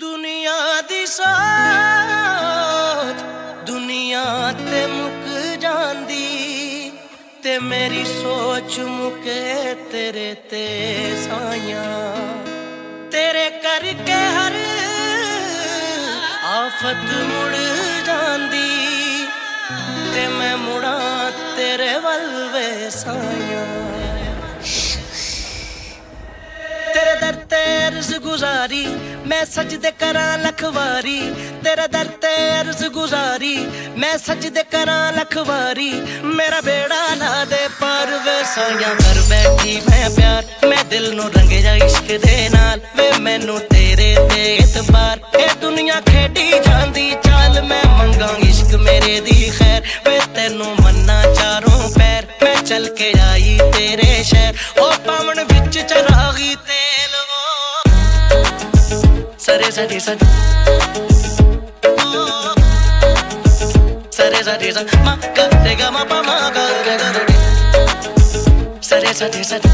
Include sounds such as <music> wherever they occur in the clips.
ਦੁਨੀਆ ਦੀ ਸੋਚ ਦੁਨੀਆ ਤੇ ਮੁੱਕ ਜਾਂਦੀ ਤੇ ਮੇਰੀ ਸੋਚ ਮੁਕੇ ਤੇਰੇ ਤੇ ਸਾਇਆ ਤੇਰੇ ਕਰਕੇ ਹਰ ਆਫਤ ਮੁੜ ਜਾਂਦੀ ਤੇ ਮੈਂ ਮੁੜਾਂ ਤੇਰੇ ਵੱਲ ਵੇ ਸਾਈਆਂ। ਅਰਜ਼ ਗੁਜ਼ਾਰੀ, ਮੈਂ ਸਜਦੇ ਕਰਾਂ ਲਖਵਾਰੀ ਤੇਰੇ ਦਰ ਤੇ ਅਰਜ਼ ਗੁਜ਼ਾਰੀ, ਮੈਂ ਸਜਦੇ ਕਰਾਂ ਲਖਵਾਰੀ ਮੇਰਾ ਬੇੜਾ ਲਾ ਦੇ ਪਰ ਵੇ ਸਾਈਆਂ ਕਰ ਬੈਠੀ ਮੈਂ ਪਿਆਰ। ਮੈਂ ਦਿਲ ਨੂੰ ਰੰਗੇ ਇਸ਼ਕ ਦੇ ਨਾਲ। ਵੇ ਮੈਨੂੰ ਤੇਰੇ ਤੇ ਇਤਬਾਰ। ਇਹ ਦੁਨੀਆ ਖੇਡੀ ਜਾਂਦੀ, ਚਾਲ ਮੈਂ ਮੰਗਾਂ ਇਸ਼ਕ ਮੇਰੇ ਦੀ ਖੈਰ। ਵੇ ਤੈਨੂੰ ਮੰਨਾ ਚਾਰੋਂ ਪੈਰ। ਮੈਂ ਚੱਲ ਕੇ ਆਈ ਤੇਰੇ ਸ਼ਹਿਰ। ਉਹ ਪਾਵਨ ਵਿੱਚ ਚਰਾਗੀ ਤੇਲ ਉਹ ਸਰੇ ਸਰੇ ਸਰੇ ਸਰੇ ਸਰੇ ਸਰੇ ਮਾ ਗਾ ਗਾ ਮਾ ਪਾ ਮਾ ਗਾ ਰੇ ਗਾ ਰੇ ਸਰੇ ਸਰੇ ਸਰੇ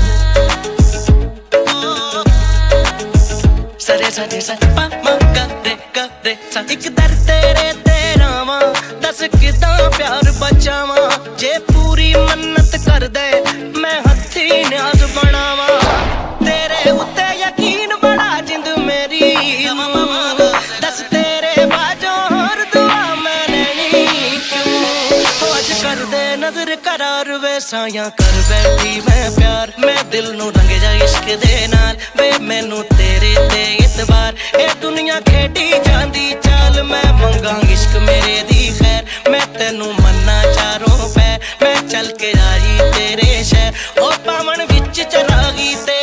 ਸਰੇ ਸਰੇ ਸਰੇ ਪਾ ਮਾ ਗਾ ਰੇ ਗਾ ਰੇ ਸਾ ਇੱਕ ਦਰ ਤੇਰੇ ਤੇ ਰਾਵਾਂ। ਦੱਸ ਕਿਦਾਂ ਪਿਆਰ ਬਚਾਵਾਂ। ਜੇ ਪੂਰੀ ਮੰਨਤ ਕਰਦੇ ਮੈਂ ਨਜ਼ਰ ਵੇ ਸਾਇਆ ਕਰ ਬੈਠੀ ਮੈਂ ਪਿਆਰ। ਮੈਂ ਦਿਲ ਨੂੰ ਰੰਗ ਜਾ ਇਸ਼ਕ ਦੇ ਨਾਲ। ਵੇ ਮੈਨੂੰ ਤੇਰੇ ਤੇ ਇਤਬਾਰ। ਇਹ ਦੁਨੀਆ ਖੇਡੀ ਜਾਂਦੀ ਚਾਲ। ਮੈਂ ਮੰਗਾਂ ਇਸ਼ਕ ਮੇਰੇ ਦੀ ਖੈਰ। ਮੈਂ ਤੈਨੂੰ ਮੰਨਾ ਚਾਰੋਂ ਪੈ ਮੈਂ ਚੱਲ ਕੇ ਆਈ ਤੇਰੇ ਸ਼ਹਿਰ। ਉਹ ਪਾਵਨ ਵਿੱਚ ਚਲਾ ਗਈ ਤੇਲ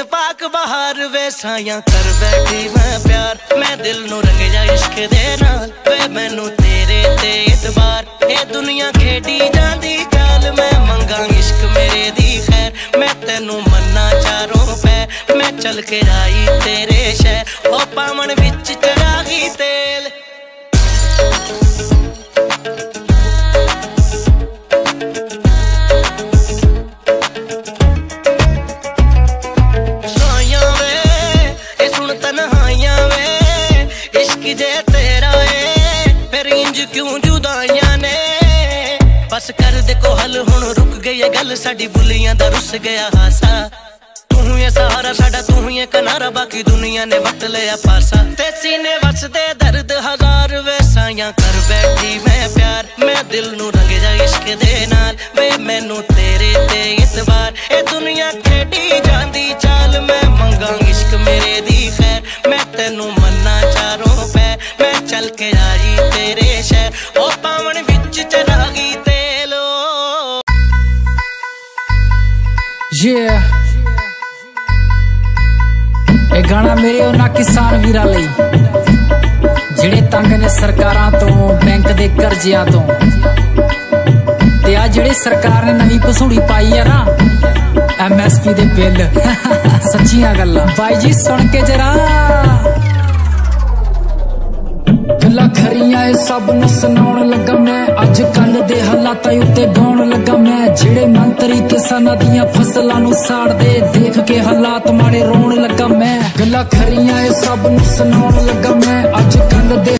ਸੋਹਬਤ ਪਾਕ ਬਹਾਰ ਵੇ ਸਾਈਆਂ ਕਰ ਬੈਠੀ ਮੈਂ ਪਿਆਰ। ਮੈਂ ਦਿਲ ਨੂੰ ਰੰਗ ਇਸ਼ਕ ਦੇ ਨਾਲ ਵੇ ਮੈਨੂੰ ਤੇਰੇ ਤੇ ਇਤਬਾਰ। ਇਹ ਦੁਨੀਆ ਖੇਡੀ ਜਾਂਦੀ ਚਾਲ, ਮੈਂ ਮੰਗਾਂ ਇਸ਼ਕ ਮੇਰੇ ਦੀ ਖੈਰ। ਮੈਂ ਤੈਨੂੰ ਮੰਨਾ ਚਾਰੋਂ ਪੈ ਮੈਂ ਚੱਲ ਕੇ ਆਈ ਤੇਰੇ ਸ਼ਹਿਰ। ਉਹ ਪਾਵਣ ਵਿੱਚ ਚਰਾਗੀ ਤੇਲ। ਕਿਉਂ ਜੁਦਾਈਆਂ ਨੇ। ਬਸ ਕਰ ਦੇ ਕੋ ਹੱਲ, ਹੁਣ ਰੁਕ ਗਈ ਇਹ ਗੱਲ, ਸਾਡੀ ਬੁੱਲੀਆਂ ਦਾ ਰੁੱਸ ਗਿਆ ਹਾਸਾ। ਤੂੰ ਹੀ ਸਹਾਰਾ ਸਾਡਾ, ਤੂੰ ਹੀ ਕਿਨਾਰਾ, ਬਾਕੀ ਦੁਨੀਆ ਨੇ ਵਟ ਲਿਆ ਪਾਸਾ। ਤੇ ਸੀਨੇ ਵਸਦੇ ਦਰਦ ਹਜ਼ਾਰ ਵੇ ਕਰ ਬੈਠੀ ਮੈਂ ਪਿਆਰ। ਮੈਂ ਦਿਲ ਨੂੰ ਰੰਗ ਜਾ ਇਸ਼ਕ ਦੇ ਨਾਲ, ਵੇ ਮੈਨੂੰ ਤੇਰੇ ਤੇ ਇਤਵਾਰ। ਇਹ ਦੁਨੀਆ ਖੇਡੀ ਜਾਂਦੀ ਚਾਲ, ਮੈਂ ਮੰਗਾਂ ਇਸ਼ਕ ਮੇਰੇ ਦੀ ਖੈਰ। ਮੈਂ ਤੈਨੂੰ ਮੰਨਾ ਚਾਰੋਂ ਪੈ ਮੈਂ ਚੱਲ ਕੇ ਆਈ ਤੇਰੇ ਸ਼ਹਿਰ ਉਹ ਪਾਵਨ ਵਿੱਚ ਚਰਾਗੀ ਤੇਲ। ਓ ਇਹ ਗਾਣਾ ਮੇਰੇ ਉਹਨਾਂ ਕਿਸਾਨ ਵੀਰਾਂ ਲਈ। ਜਿਹੜੇ ਤੰਗ ਨੇ ਸਰਕਾਰਾਂ ਤੋਂ, ਬੈਂਕ ਦੇ ਕਰਜ਼ਿਆਂ ਤੋਂ। ਤੇ ਆ ਜਿਹੜੇ ਸਰਕਾਰ ਨੇ ਨਵੀਂ ਪਸੂੜੀ ਪਾਈ ਆ ਨਾ ਐਮਐਸਪੀ ਦੇ ਬਿੱਲ। <laughs> ਸੱਚੀਆਂ ਗੱਲਾਂ। ਬਾਈ ਜੀ, ਸੁਣ ਕੇ ਜਰਾ। ਖਰੀਆਂ ਇਹ ਸਭ ਨੂੰ ਸੁਣਾਉਣ ਲੱਗਾ ਮੈਂ। ਅੱਜ ਕੱਲ ਦੇ ਹਾਲਾਤਾਂ ਉੱਤੇ ਗਾਉਣ ਲੱਗਾ ਮੈਂ। ਜਿਹੜੇ ਮੰਤਰੀ ਕਿਸਾਨਾਂ ਦੀਆਂ ਫਸਲਾਂ ਨੂੰ ਸਾੜਦੇ, ਦੇਖ ਕੇ ਹਾਲਾਤ ਮਾੜੇ ਰੋਣ ਲੱਗਾ ਮੈਂ। ਗੱਲਾਂ ਖਰੀਆਂ ਇਹ ਸਭ ਨੂੰ ਸੁਣਾਉਣ ਲੱਗਾ ਮੈਂ। ਅੱਜ ਕੱਲ ਦੇ